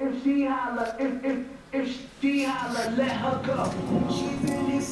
If she holler, if if if she holler, let her go. She's in his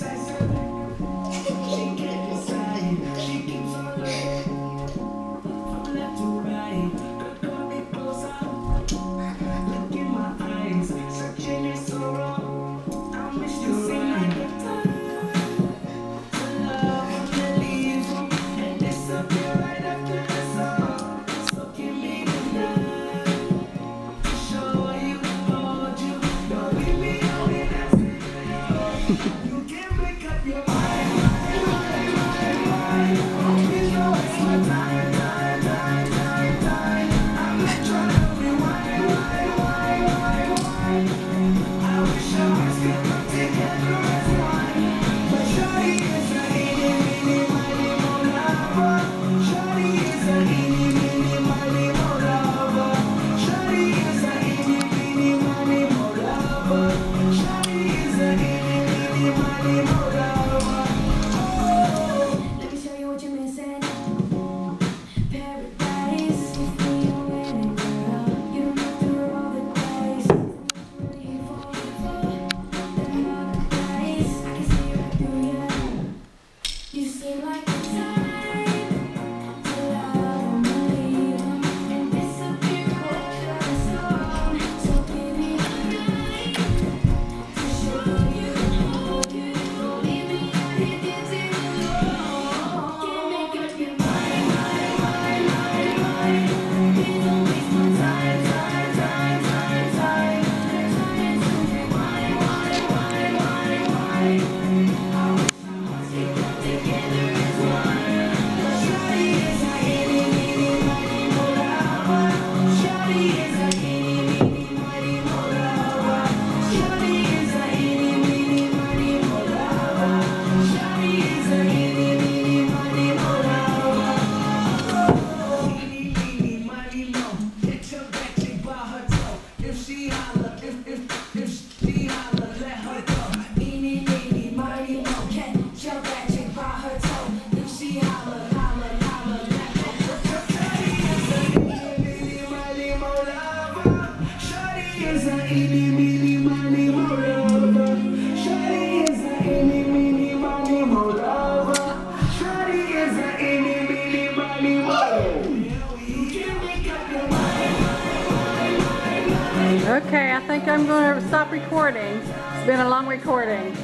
Okay, I think I'm going to stop recording. It's been a long recording.